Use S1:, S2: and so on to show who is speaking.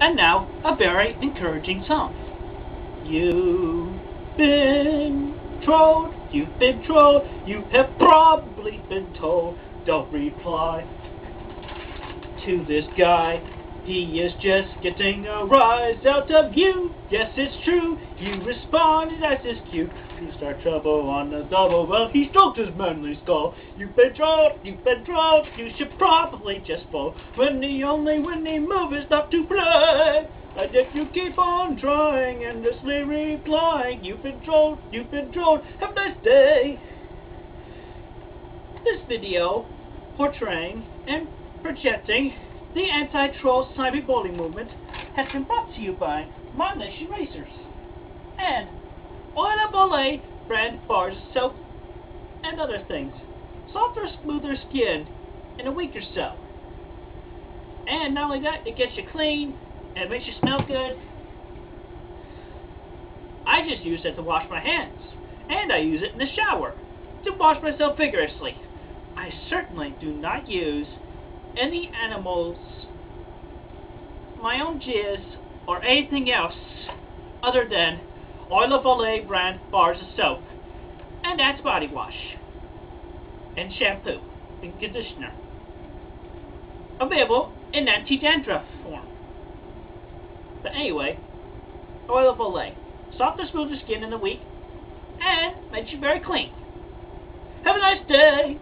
S1: And now, a very encouraging song. You've been trolled, you've been trolled, you have probably been told, don't reply to this guy. He is just getting a rise out of you. Yes, it's true. You responded as is cute. You start trouble on the double. Well, he stroked his manly skull. You've been trolled. You've been trolled. You should probably just fall. When the only winning move is not to play. And if you keep on trying, endlessly replying, you've been trolled. You've been trolled. Have a nice day. This video portraying and projecting the anti-troll cyberbullying movement has been brought to you by My Nation Racers and Oil Olay brand bars soap and other things. Softer, smoother skin in a week or so. And not only that, it gets you clean it makes you smell good. I just use it to wash my hands. And I use it in the shower to wash myself vigorously. I certainly do not use any animals, my own jizz, or anything else other than Oil of Olay brand bars of soap, and that's body wash, and shampoo, and conditioner. Available in anti-dandruff form. But anyway, Oil of Olay. Softer, smoother skin in the week, and makes you very clean. Have a nice day!